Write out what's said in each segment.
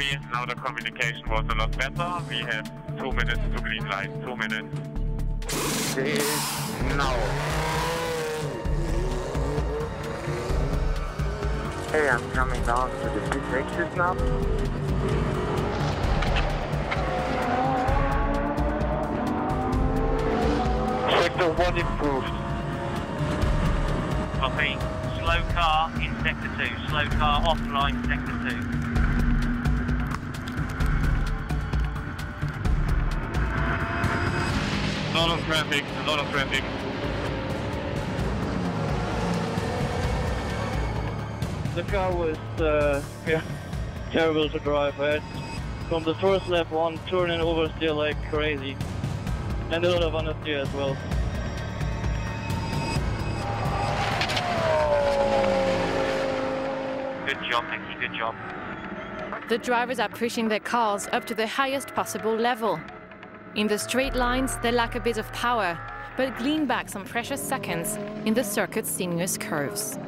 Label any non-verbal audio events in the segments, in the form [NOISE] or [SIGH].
copy. Now the communication was a lot better. We have two minutes to green light. Two minutes. now. Hey, I'm coming down to the pit exit now. Sector 1 improved. Copy. Slow car in sector 2. Slow car offline sector 2. A lot of traffic. A lot of traffic. The car was uh, [LAUGHS] yeah, terrible to drive. I had from the first lap on turning over still like crazy. And a lot of understeer as well. Good job, Nicky. Good job. The drivers are pushing their cars up to the highest possible level. In the straight lines, they lack a bit of power, but glean back some precious seconds in the circuit's sinuous curves.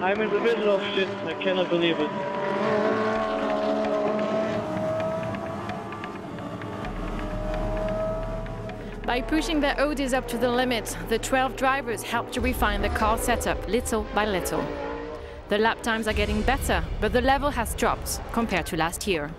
I'm in the middle of shit. I cannot believe it. By pushing their Audis up to the limit, the 12 drivers help to refine the car setup little by little. The lap times are getting better, but the level has dropped compared to last year.